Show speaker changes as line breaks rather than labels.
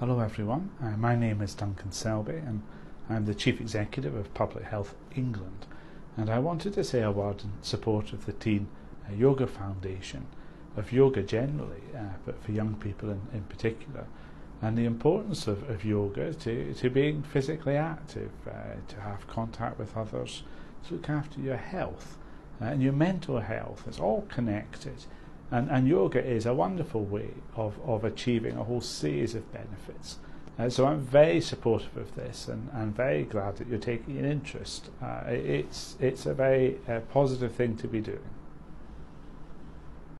Hello everyone, uh, my name is Duncan Selbie and I'm the Chief Executive of Public Health England and I wanted to say a word in support of the Teen uh, Yoga Foundation, of yoga generally, uh, but for young people in, in particular, and the importance of, of yoga to, to being physically active, uh, to have contact with others, to look after your health uh, and your mental health. It's all connected. And, and yoga is a wonderful way of, of achieving a whole series of benefits. Uh, so I'm very supportive of this and, and very glad that you're taking an interest. Uh, it's, it's a very uh, positive thing to be doing.